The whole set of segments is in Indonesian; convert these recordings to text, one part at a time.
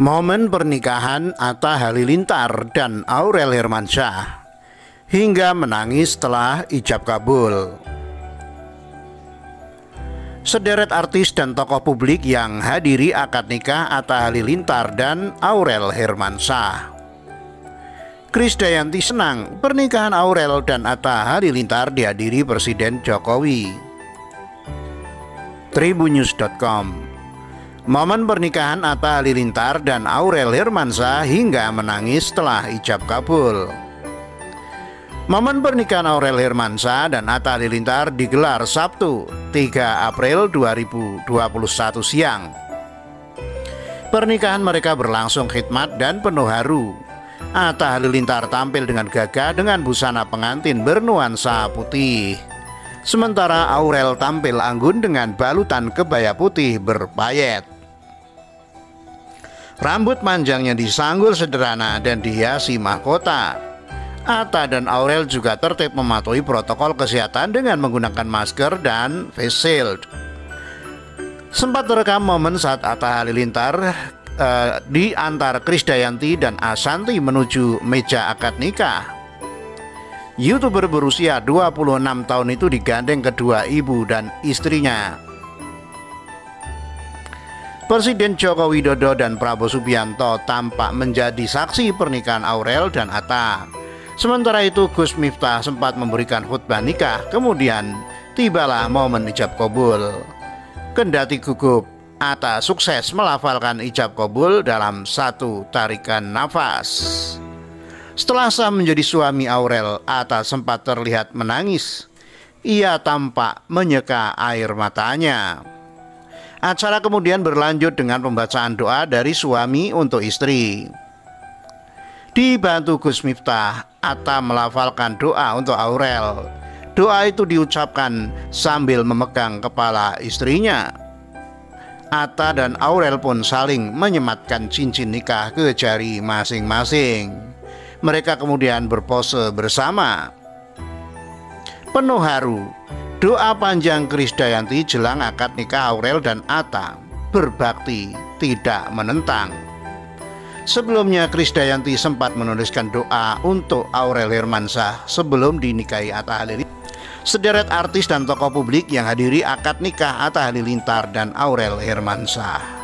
Momen pernikahan Atta Halilintar dan Aurel Hermansyah hingga menangis setelah ijab kabul. Sederet artis dan tokoh publik yang hadiri akad nikah Atta Halilintar dan Aurel Hermansyah. Krisdayanti senang pernikahan Aurel dan Atta Halilintar dihadiri Presiden Jokowi. Tribunnews.com Momen pernikahan Atta Halilintar dan Aurel Hermansyah hingga menangis setelah ijab kabul. Momen pernikahan Aurel Hermansyah dan Atta Halilintar digelar Sabtu 3 April 2021 siang. Pernikahan mereka berlangsung khidmat dan penuh haru. Atta Halilintar tampil dengan gagah dengan busana pengantin bernuansa putih. Sementara Aurel tampil anggun dengan balutan kebaya putih berpayet. Rambut panjangnya disanggul sederhana dan dihiasi mahkota. Atta dan Aurel juga tertib mematuhi protokol kesehatan dengan menggunakan masker dan face shield. Sempat terekam momen saat Atta Halilintar eh, di antara Krisdayanti dan Asanti menuju meja akad nikah. YouTuber berusia 26 tahun itu digandeng kedua ibu dan istrinya Presiden Joko Widodo dan Prabowo Subianto tampak menjadi saksi pernikahan Aurel dan Atta. Sementara itu Gus Miftah sempat memberikan khutbah nikah, kemudian tibalah momen ijab kabul. Kendati gugup, Atta sukses melafalkan ijab kabul dalam satu tarikan nafas. Setelah sah menjadi suami Aurel, Atta sempat terlihat menangis. Ia tampak menyeka air matanya. Acara kemudian berlanjut dengan pembacaan doa dari suami untuk istri. Dibantu Gus Miftah, Atta melafalkan doa untuk Aurel. Doa itu diucapkan sambil memegang kepala istrinya. Atta dan Aurel pun saling menyematkan cincin nikah ke jari masing-masing. Mereka kemudian berpose bersama. Penuh haru, Doa panjang Krisdayanti jelang akad nikah Aurel dan Atta berbakti tidak menentang. Sebelumnya Krisdayanti sempat menuliskan doa untuk Aurel Hermansyah sebelum dinikahi Atta Halilintar. Sederet artis dan tokoh publik yang hadiri akad nikah Atta Halilintar dan Aurel Hermansyah.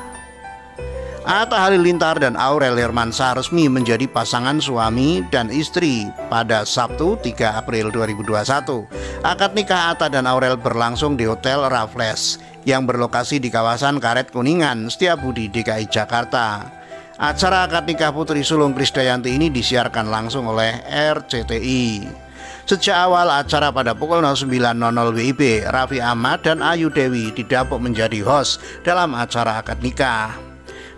Atta Halilintar dan Aurel Hermansyah resmi menjadi pasangan suami dan istri pada Sabtu 3 April 2021. Akad nikah Atta dan Aurel berlangsung di Hotel Raffles yang berlokasi di kawasan Karet Kuningan, Setiabudi, DKI Jakarta. Acara akad nikah Putri Sulung Krisdayanti ini disiarkan langsung oleh RCTI. Sejak awal acara pada pukul 09.00 WIB, Raffi Ahmad dan Ayu Dewi didapuk menjadi host dalam acara akad nikah.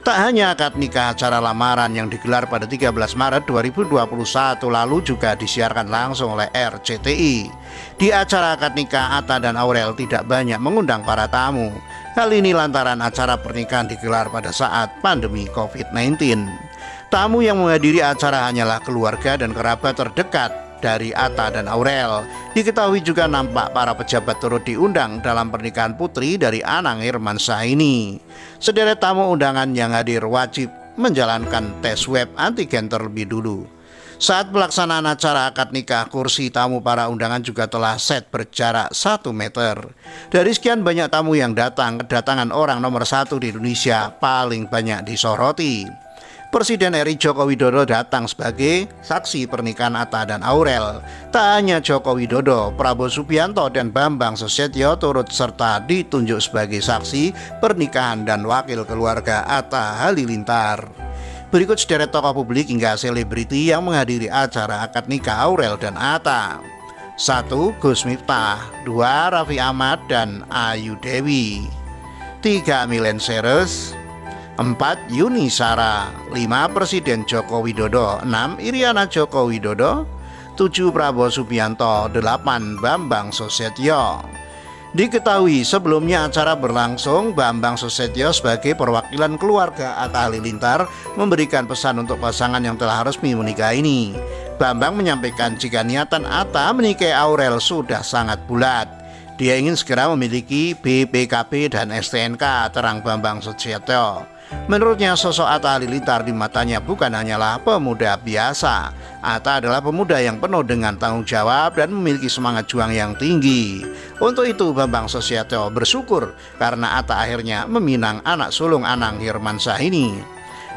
Tak hanya akad nikah acara lamaran yang digelar pada 13 Maret 2021 lalu juga disiarkan langsung oleh RCTI. Di acara akad nikah Atta dan Aurel tidak banyak mengundang para tamu. Hal ini lantaran acara pernikahan digelar pada saat pandemi COVID-19. Tamu yang menghadiri acara hanyalah keluarga dan kerabat terdekat dari Atta dan Aurel. Diketahui juga nampak para pejabat turut diundang dalam pernikahan putri dari Anang Irmansyah ini. Sederet tamu undangan yang hadir wajib menjalankan tes web antigen terlebih dulu. Saat pelaksanaan acara akad nikah, kursi tamu para undangan juga telah set berjarak 1 meter. Dari sekian banyak tamu yang datang, kedatangan orang nomor satu di Indonesia paling banyak disoroti. Presiden RI Joko Widodo datang sebagai saksi pernikahan Atta dan Aurel. Tak hanya Joko Widodo, Prabowo Subianto dan Bambang Susetyo turut serta ditunjuk sebagai saksi pernikahan dan wakil keluarga Atta Halilintar. Berikut sederet tokoh publik hingga selebriti yang menghadiri acara akad nikah Aurel dan Atta. 1. Gus Miftah 2. Raffi Ahmad dan Ayu Dewi 3. Milen Seres 4. Yuni Sara 5. Presiden Joko Widodo 6. Iriana Joko Widodo 7. Prabowo Subianto 8. Bambang Susetyo Diketahui sebelumnya acara berlangsung Bambang Susetyo sebagai perwakilan keluarga Atta Halilintar memberikan pesan untuk pasangan yang telah resmi menikah ini. Bambang menyampaikan jika niatan Atta menikahi Aurel sudah sangat bulat. Dia ingin segera memiliki BPKB dan STNK terang Bambang Susetyo. Menurutnya sosok Atta Halilintar di matanya bukan hanyalah pemuda biasa. Atta adalah pemuda yang penuh dengan tanggung jawab dan memiliki semangat juang yang tinggi. Untuk itu Bambang Susatyo bersyukur karena Atta akhirnya meminang anak sulung Anang Hirmansyah ini.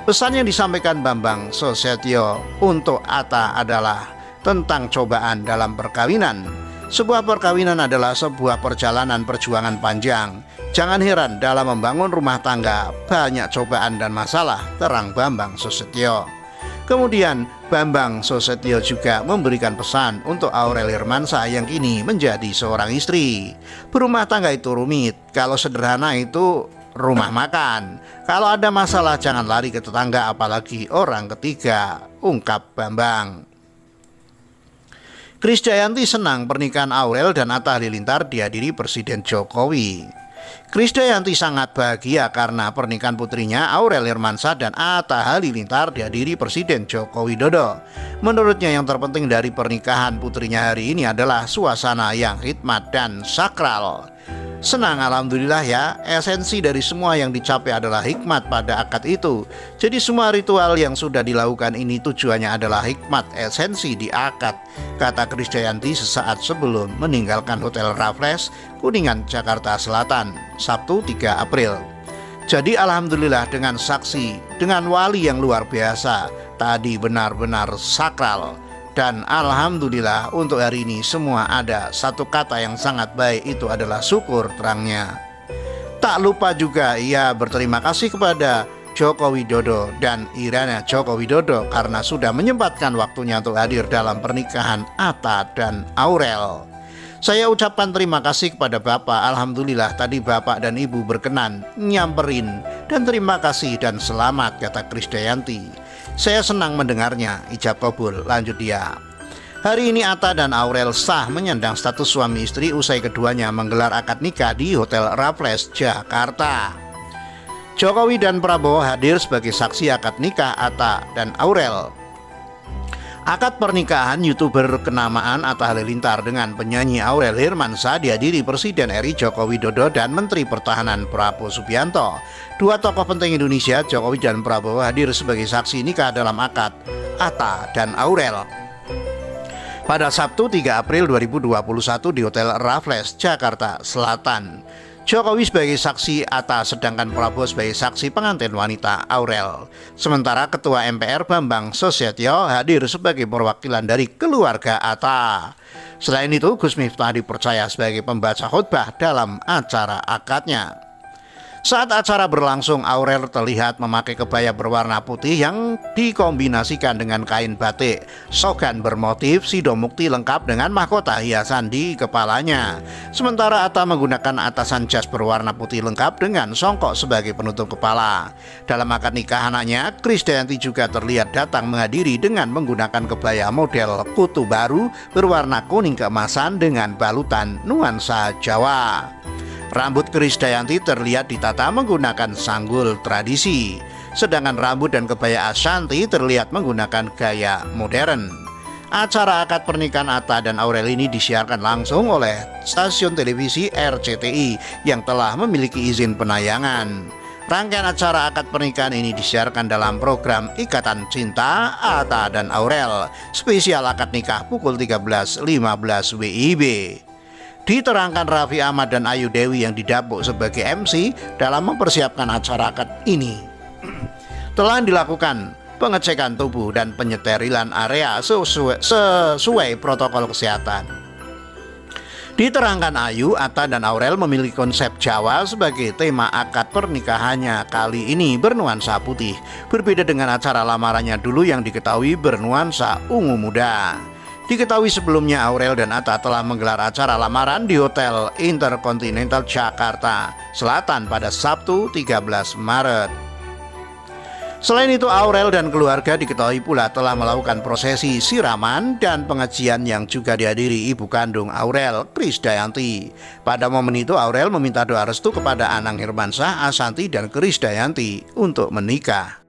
Pesan yang disampaikan Bambang Susatyo untuk Atta adalah tentang cobaan dalam perkawinan. Sebuah perkawinan adalah sebuah perjalanan perjuangan panjang Jangan heran dalam membangun rumah tangga banyak cobaan dan masalah, terang Bambang Susetyo. Kemudian Bambang Susetyo juga memberikan pesan untuk Aurel Hermansa yang kini menjadi seorang istri. Berumah tangga itu rumit, kalau sederhana itu rumah makan. Kalau ada masalah jangan lari ke tetangga apalagi orang ketiga, ungkap Bambang. Krisdayanti senang pernikahan Aurel dan Atta Halilintar dihadiri Presiden Jokowi. Krisdayanti sangat bahagia karena pernikahan putrinya Aurel Hermansyah dan Atta Halilintar dihadiri Presiden Joko Widodo. Menurutnya yang terpenting dari pernikahan putrinya hari ini adalah suasana yang hikmat dan sakral. Senang alhamdulillah ya, esensi dari semua yang dicapai adalah hikmat pada akad itu. Jadi semua ritual yang sudah dilakukan ini tujuannya adalah hikmat esensi di akad, kata Krisdayanti sesaat sebelum meninggalkan Hotel Raffles, Kuningan, Jakarta Selatan, Sabtu 3 April. Jadi alhamdulillah dengan saksi, dengan wali yang luar biasa, tadi benar-benar sakral dan Alhamdulillah untuk hari ini semua ada satu kata yang sangat baik itu adalah syukur terangnya Tak lupa juga ia berterima kasih kepada Joko Widodo dan Irana Joko Widodo karena sudah menyempatkan waktunya untuk hadir dalam pernikahan Atta dan Aurel. Saya ucapkan terima kasih kepada Bapak. Alhamdulillah tadi Bapak dan Ibu berkenan nyamperin dan terima kasih dan selamat kata Krisdayanti. Saya senang mendengarnya, ijab kabul, lanjut dia. Hari ini Atta dan Aurel sah menyandang status suami istri usai keduanya menggelar akad nikah di Hotel Raffles, Jakarta. Jokowi dan Prabowo hadir sebagai saksi akad nikah Atta dan Aurel. Akad pernikahan youtuber kenamaan Atta Halilintar dengan penyanyi Aurel Hermansyah dihadiri Presiden RI Joko Widodo dan Menteri Pertahanan Prabowo Subianto. Dua tokoh penting Indonesia, Jokowi dan Prabowo hadir sebagai saksi nikah dalam akad Atta dan Aurel. Pada Sabtu 3 April 2021 di Hotel Raffles, Jakarta Selatan. Jokowi sebagai saksi Atta sedangkan Prabowo sebagai saksi pengantin wanita Aurel. Sementara Ketua MPR Bambang Susatyo hadir sebagai perwakilan dari keluarga Atta. Selain itu, Gus Miftah dipercaya sebagai pembaca khutbah dalam acara akadnya. Saat acara berlangsung, Aurel terlihat memakai kebaya berwarna putih yang dikombinasikan dengan kain batik. Sogan bermotif sidomukti lengkap dengan mahkota hiasan di kepalanya. Sementara Atta menggunakan atasan jas berwarna putih lengkap dengan songkok sebagai penutup kepala. Dalam akad nikah anaknya, Krisdayanti juga terlihat datang menghadiri dengan menggunakan kebaya model kutu baru berwarna kuning keemasan dengan balutan nuansa Jawa. Rambut Krisdayanti terlihat ditata menggunakan sanggul tradisi, sedangkan rambut dan kebaya Ashanti terlihat menggunakan gaya modern. Acara akad pernikahan Atta dan Aurel ini disiarkan langsung oleh stasiun televisi RCTI yang telah memiliki izin penayangan. Rangkaian acara akad pernikahan ini disiarkan dalam program Ikatan Cinta Atta dan Aurel, spesial akad nikah pukul 13.15 WIB. Diterangkan Raffi Ahmad dan Ayu Dewi yang didapuk sebagai MC dalam mempersiapkan acara akad ini. Telah dilakukan pengecekan tubuh dan penyeterilan area sesuai, sesuai protokol kesehatan. Diterangkan Ayu, Atta dan Aurel memiliki konsep Jawa sebagai tema akad pernikahannya kali ini bernuansa putih. Berbeda dengan acara lamarannya dulu yang diketahui bernuansa ungu muda. Diketahui sebelumnya Aurel dan Atta telah menggelar acara lamaran di Hotel Intercontinental Jakarta Selatan pada Sabtu 13 Maret. Selain itu Aurel dan keluarga diketahui pula telah melakukan prosesi siraman dan pengajian yang juga dihadiri ibu kandung Aurel, Krisdayanti. Pada momen itu Aurel meminta doa restu kepada Anang Hirmansyah, Asanti dan Krisdayanti untuk menikah.